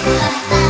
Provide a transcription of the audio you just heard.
la.